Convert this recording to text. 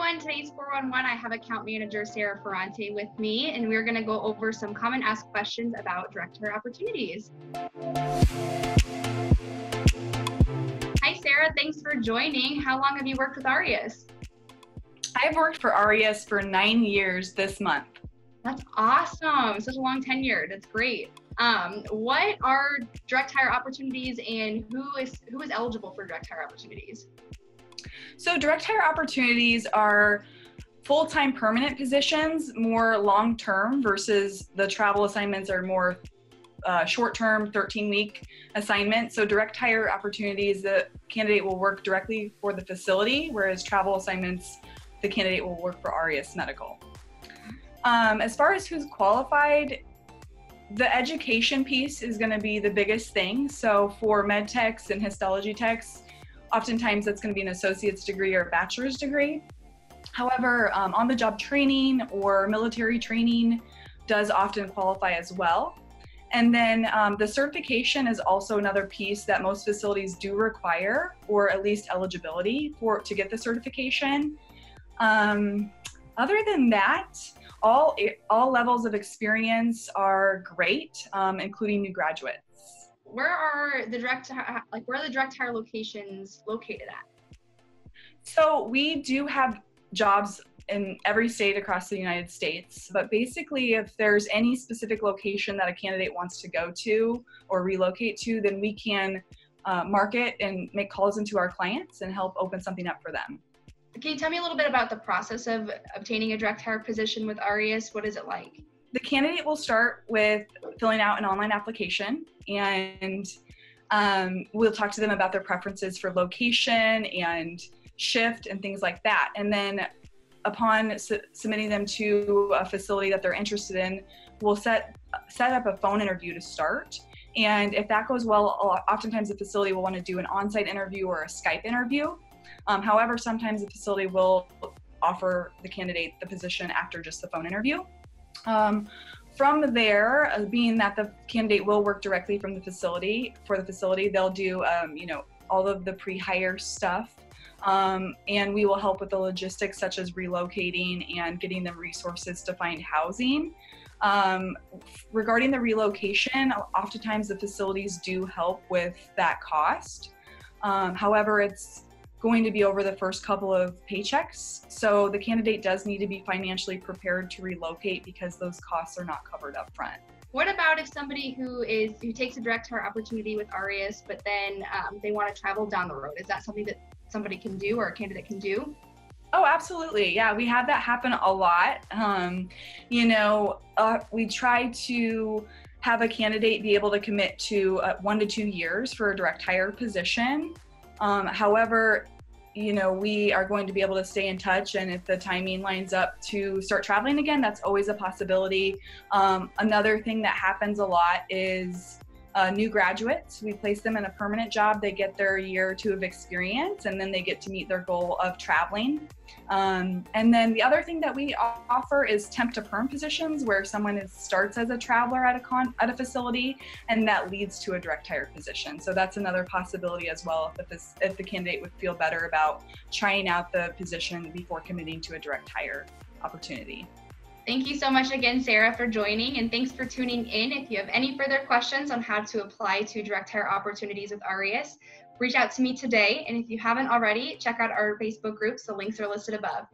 everyone. Today's 411, I have account manager Sarah Ferrante with me, and we're going to go over some common asked questions about direct hire opportunities. Hi, Sarah. Thanks for joining. How long have you worked with Aureus? I've worked for Aureus for nine years this month. That's awesome. Such a long tenure. That's great. Um, what are direct hire opportunities and who is who is eligible for direct hire opportunities? So direct hire opportunities are full-time permanent positions, more long-term versus the travel assignments are more uh, short-term 13-week assignments. So direct hire opportunities, the candidate will work directly for the facility, whereas travel assignments, the candidate will work for Aureus Medical. Um, as far as who's qualified, the education piece is going to be the biggest thing. So for med techs and histology techs, Oftentimes, that's going to be an associate's degree or a bachelor's degree. However, um, on the job training or military training does often qualify as well. And then um, the certification is also another piece that most facilities do require, or at least eligibility for to get the certification. Um, other than that, all all levels of experience are great, um, including new graduates where are the direct like where are the direct hire locations located at? So we do have jobs in every state across the United States. But basically, if there's any specific location that a candidate wants to go to or relocate to, then we can uh, market and make calls into our clients and help open something up for them. Can you tell me a little bit about the process of obtaining a direct hire position with Aureus? What is it like? the candidate will start with filling out an online application and um, we'll talk to them about their preferences for location and shift and things like that. And then upon su- submitting them to a facility that they're interested in, we'll set set up a phone interview to start. And if that goes well, oftentimes the facility will want to do an on-site interview or a Skype interview. Um, however, sometimes the facility will offer the candidate the position after just the phone interview. Um, from there, uh, being that the candidate will work directly from the facility for the facility, they'll do um, you know all of the pre-hire stuff, um, and we will help with the logistics such as relocating and getting them resources to find housing. Um, regarding the relocation, oftentimes the facilities do help with that cost. Um, however, it's going to be over the first couple of paychecks. So the candidate does need to be financially prepared to relocate because those costs are not covered up front. What about if somebody who is who takes a direct hire opportunity with Aureus, but then um, they want to travel down the road? Is that something that somebody can do or a candidate can do? Oh, absolutely. Yeah, we have that happen a lot. Um, you know, uh, we try to have a candidate be able to commit to uh, one to two years for a direct hire position. Um, however, you know, we are going to be able to stay in touch, and if the timing lines up to start traveling again, that's always a possibility. Um, another thing that happens a lot is uh, new graduates. We place them in a permanent job. They get their year or two of experience, and then they get to meet their goal of traveling. Um, and then the other thing that we offer is temp to perm positions, where someone is, starts as a traveler at a con at a facility, and that leads to a direct hire position. So that's another possibility as well if, this, if the candidate would feel better about trying out the position before committing to a direct hire opportunity. Thank you so much again, Sarah, for joining, and thanks for tuning in. If you have any further questions on how to apply to direct hire opportunities with Aureus, reach out to me today. And if you haven't already, check out our Facebook groups. The links are listed above.